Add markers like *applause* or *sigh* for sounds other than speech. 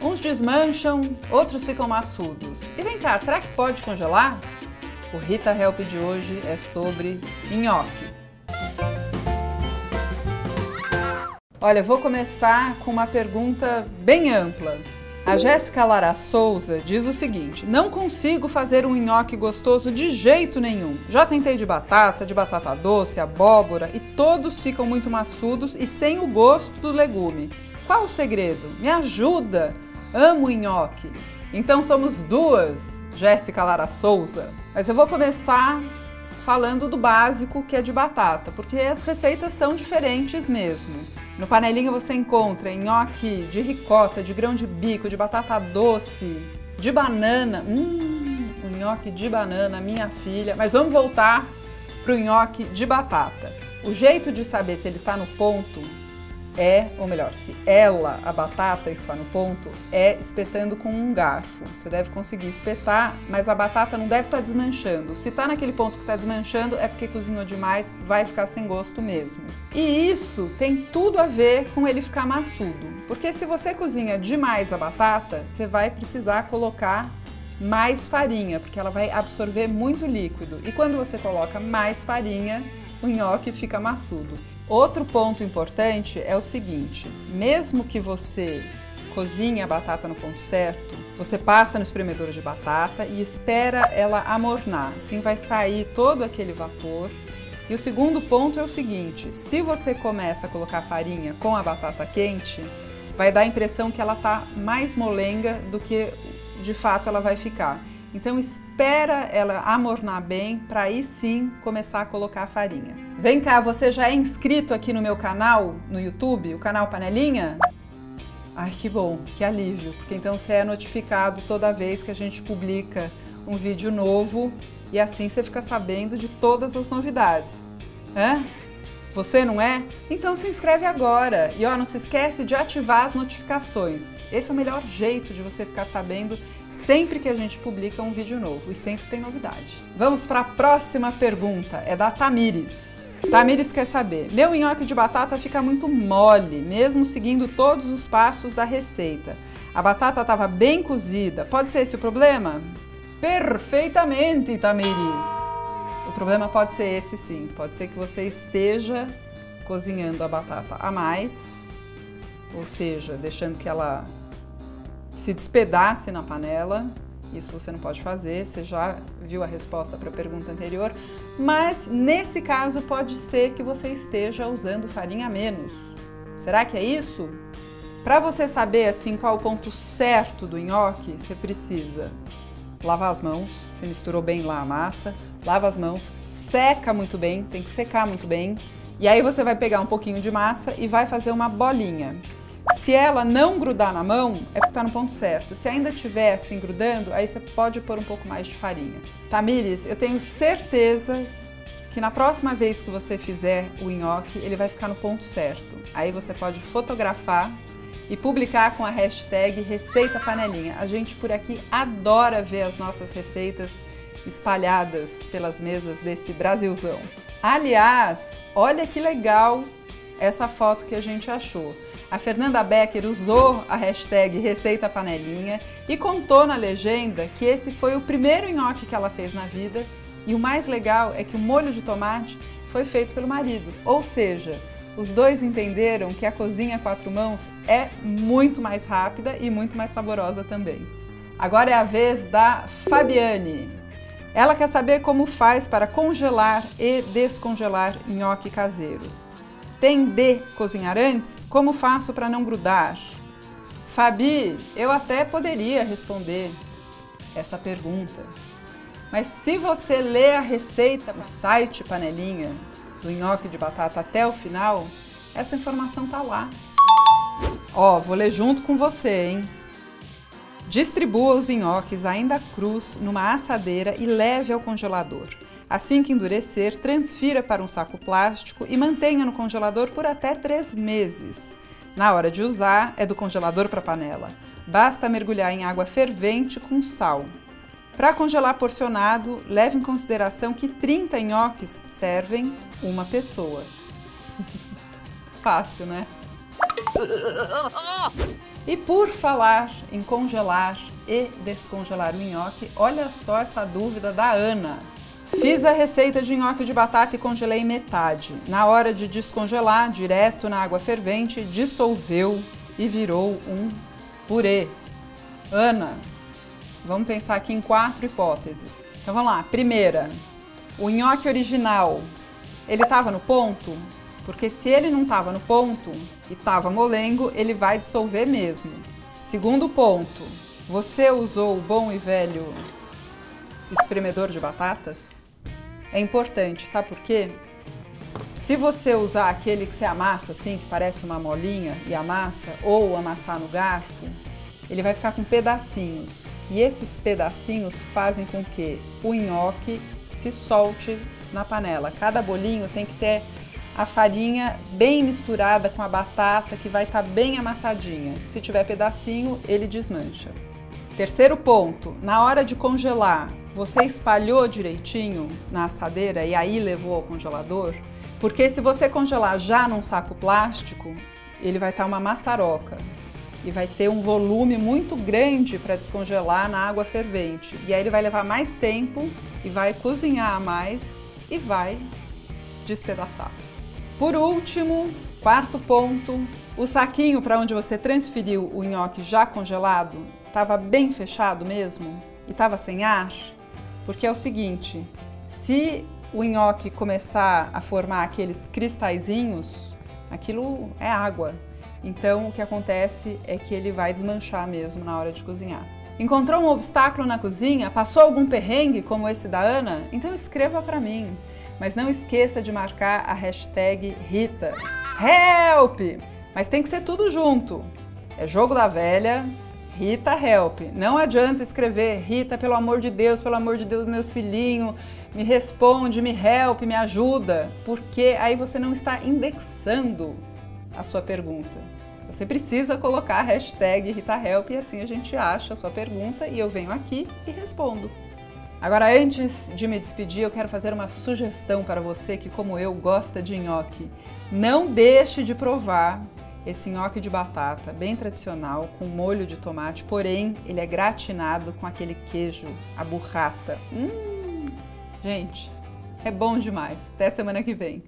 Uns desmancham, outros ficam maçudos. E vem cá, será que pode congelar? O Rita Help de hoje é sobre nhoque. Olha, vou começar com uma pergunta bem ampla. A Jéssica Lara Souza diz o seguinte: Não consigo fazer um nhoque gostoso de jeito nenhum. Já tentei de batata, de batata doce, abóbora e todos ficam muito maçudos e sem o gosto do legume. Qual o segredo? Me ajuda! Amo nhoque. Então somos duas, Jéssica Lara Souza. Mas eu vou começar falando do básico que é de batata, porque as receitas são diferentes mesmo. No panelinha você encontra nhoque de ricota, de grão de bico, de batata doce, de banana. Hum, nhoque de banana, minha filha. Mas vamos voltar para o nhoque de batata. O jeito de saber se ele está no ponto é, ou melhor, se ela, a batata, está no ponto, é espetando com um garfo. Você deve conseguir espetar, mas a batata não deve estar desmanchando. Se está naquele ponto que está desmanchando, é porque cozinhou demais, vai ficar sem gosto mesmo. E isso tem tudo a ver com ele ficar maçudo. Porque se você cozinha demais a batata, você vai precisar colocar mais farinha, porque ela vai absorver muito líquido. E quando você coloca mais farinha, o nhoque fica maçudo. Outro ponto importante é o seguinte: mesmo que você cozinhe a batata no ponto certo, você passa no espremedor de batata e espera ela amornar. Assim vai sair todo aquele vapor. E o segundo ponto é o seguinte: se você começa a colocar farinha com a batata quente, vai dar a impressão que ela está mais molenga do que de fato ela vai ficar. Então espera ela amornar bem para aí sim começar a colocar a farinha. Vem cá, você já é inscrito aqui no meu canal no YouTube, o canal Panelinha? Ai, que bom, que alívio, porque então você é notificado toda vez que a gente publica um vídeo novo e assim você fica sabendo de todas as novidades. Hã? Você não é? Então se inscreve agora e ó, não se esquece de ativar as notificações. Esse é o melhor jeito de você ficar sabendo sempre que a gente publica um vídeo novo e sempre tem novidade. Vamos para a próxima pergunta, é da Tamires. Tamires quer saber: meu nhoque de batata fica muito mole, mesmo seguindo todos os passos da receita. A batata estava bem cozida. Pode ser esse o problema? Perfeitamente, Tamires. O problema pode ser esse sim. Pode ser que você esteja cozinhando a batata a mais, ou seja, deixando que ela se despedace na panela. Isso você não pode fazer, você já viu a resposta para a pergunta anterior. Mas nesse caso pode ser que você esteja usando farinha a menos. Será que é isso? Para você saber assim qual o ponto certo do nhoque, você precisa lavar as mãos, você misturou bem lá a massa, lava as mãos, seca muito bem, tem que secar muito bem. E aí você vai pegar um pouquinho de massa e vai fazer uma bolinha. Se ela não grudar na mão, é porque está no ponto certo. Se ainda estiver assim grudando, aí você pode pôr um pouco mais de farinha. Tamires, eu tenho certeza que na próxima vez que você fizer o nhoque, ele vai ficar no ponto certo. Aí você pode fotografar e publicar com a hashtag Receita Panelinha. A gente por aqui adora ver as nossas receitas espalhadas pelas mesas desse Brasilzão. Aliás, olha que legal essa foto que a gente achou. A Fernanda Becker usou a hashtag Receita Panelinha e contou na legenda que esse foi o primeiro nhoque que ela fez na vida e o mais legal é que o molho de tomate foi feito pelo marido, ou seja, os dois entenderam que a cozinha a quatro mãos é muito mais rápida e muito mais saborosa também. Agora é a vez da Fabiane. Ela quer saber como faz para congelar e descongelar nhoque caseiro. Tem de cozinhar antes? Como faço para não grudar? Fabi, eu até poderia responder essa pergunta. Mas se você ler a receita no site Panelinha do nhoque de batata até o final, essa informação tá lá. Ó, vou ler junto com você, hein? Distribua os nhoques ainda crus numa assadeira e leve ao congelador. Assim que endurecer, transfira para um saco plástico e mantenha no congelador por até 3 meses. Na hora de usar, é do congelador para a panela. Basta mergulhar em água fervente com sal. Para congelar porcionado, leve em consideração que 30 nhoques servem uma pessoa. *laughs* Fácil, né? E por falar em congelar e descongelar o nhoque, olha só essa dúvida da Ana. Fiz a receita de nhoque de batata e congelei metade. Na hora de descongelar, direto na água fervente, dissolveu e virou um purê. Ana, vamos pensar aqui em quatro hipóteses. Então vamos lá. Primeira, o nhoque original, ele estava no ponto? Porque se ele não estava no ponto e estava molengo, ele vai dissolver mesmo. Segundo ponto, você usou o bom e velho espremedor de batatas? É importante, sabe por quê? Se você usar aquele que você amassa assim, que parece uma molinha e amassa, ou amassar no garfo, ele vai ficar com pedacinhos. E esses pedacinhos fazem com que o nhoque se solte na panela. Cada bolinho tem que ter a farinha bem misturada com a batata que vai estar tá bem amassadinha. Se tiver pedacinho, ele desmancha. Terceiro ponto, na hora de congelar, você espalhou direitinho na assadeira e aí levou ao congelador? Porque se você congelar já num saco plástico, ele vai estar tá uma maçaroca e vai ter um volume muito grande para descongelar na água fervente. E aí ele vai levar mais tempo e vai cozinhar mais e vai despedaçar. Por último, quarto ponto, o saquinho para onde você transferiu o nhoque já congelado estava bem fechado mesmo e estava sem ar? Porque é o seguinte, se o nhoque começar a formar aqueles cristalzinhos, aquilo é água. Então o que acontece é que ele vai desmanchar mesmo na hora de cozinhar. Encontrou um obstáculo na cozinha? Passou algum perrengue como esse da Ana? Então escreva para mim mas não esqueça de marcar a hashtag Rita. Help! Mas tem que ser tudo junto. É jogo da velha, Rita Help. Não adianta escrever Rita, pelo amor de Deus, pelo amor de Deus, meus filhinhos, me responde, me help, me ajuda, porque aí você não está indexando a sua pergunta. Você precisa colocar a hashtag RitaHelp e assim a gente acha a sua pergunta e eu venho aqui e respondo. Agora, antes de me despedir, eu quero fazer uma sugestão para você que, como eu, gosta de nhoque. Não deixe de provar esse nhoque de batata, bem tradicional, com molho de tomate, porém ele é gratinado com aquele queijo, a burrata. Hum, gente, é bom demais. Até semana que vem.